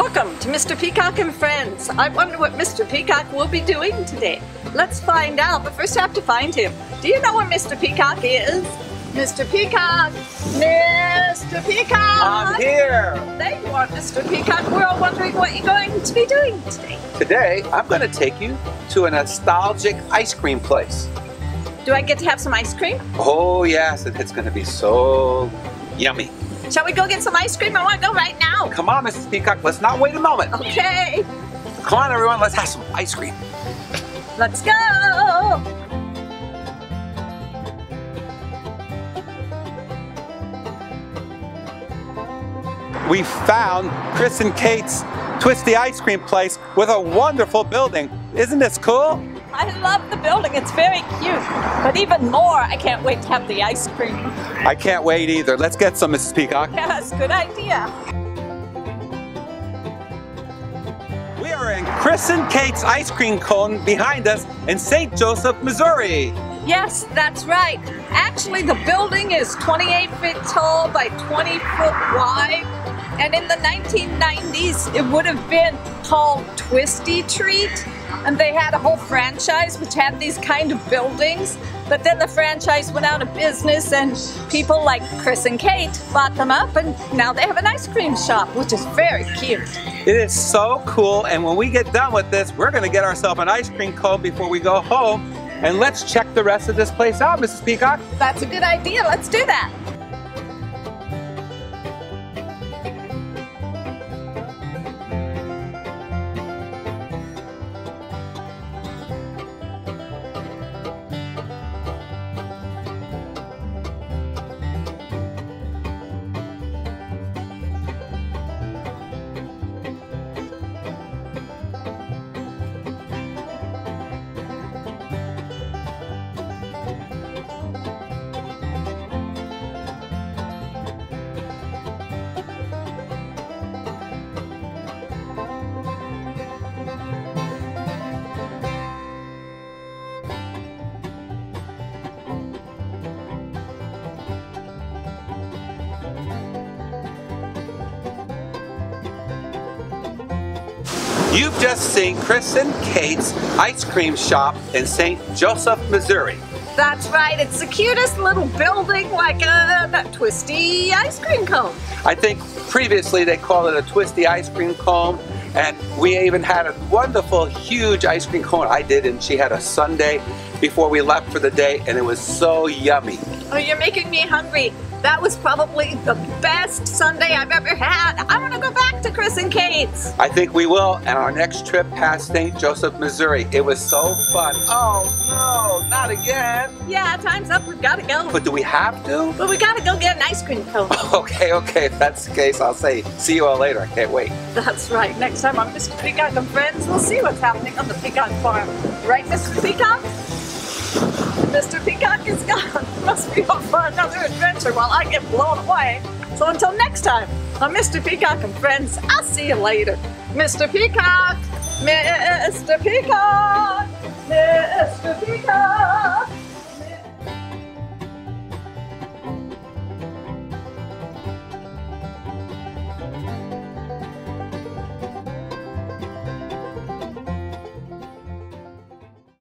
Welcome to Mr. Peacock and Friends. I wonder what Mr. Peacock will be doing today. Let's find out, but first I have to find him. Do you know where Mr. Peacock is? Mr. Peacock! Mr. Peacock! I'm here! There you are, Mr. Peacock. We're all wondering what you're going to be doing today. Today, I'm going to take you to a nostalgic ice cream place. Do I get to have some ice cream? Oh yes, and it's going to be so yummy. Shall we go get some ice cream? I want to go right now. Come on, Mrs. Peacock, let's not wait a moment. Okay, Come on, everyone, let's have some ice cream. let's go. We found Kris and Kate's Twistee Ice Cream Place with a wonderful building. Isn't this cool? I love the building. It's very cute. But even more, I can't wait to have the ice cream. I can't wait either. Let's get some, Mrs. Peacock. Yes, good idea. We are in Kris and Kate's ice cream cone behind us in St. Joseph, Missouri. Yes, that's right. Actually, the building is 28 feet tall by 20 foot wide. And in the 1990s, it would have been called Twistee Treat. And they had a whole franchise which had these kind of buildings. But then the franchise went out of business, and people like Kris and Kate bought them up, and now they have an ice cream shop, which is very cute. It is so cool, and when we get done with this, we're gonna get ourselves an ice cream cone before we go home. And let's check the rest of this place out, Mrs. Peacock. That's a good idea. Let's do that. You've just seen Kris and Kate's ice cream shop in St. Joseph, Missouri. That's right. It's the cutest little building, like a, a twisty ice cream cone. I think previously they called it a twisty ice cream cone, and we even had a wonderful, huge ice cream cone. I did, and she had a sundae before we left for the day, and it was so yummy. Oh, you're making me hungry. That was probably the best sundae I've ever had. Kris and Kate's. I think we will And our next trip past St. Joseph, Missouri. It was so fun. Oh no, not again. Yeah, time's up. We've got to go. But do we have to? But we got to go get an ice cream cone. Okay, okay, if that's the case, I'll say see you all later. I can't wait. That's right. Next time on Mr. Peacock and Friends, we'll see what's happening on the Peacock Farm. Right, Mr. Peacock? Mr. Peacock is gone. Must be off for another adventure while I get blown away. So until next time I'm Mr. Peacock and Friends, I'll see you later. Mr. Peacock! Mr. Peacock! Mr. Peacock!